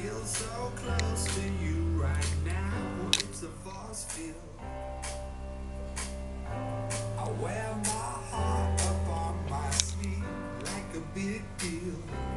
feel so close to you right now. It's a force field. I wear my heart upon my sleeve like a big deal.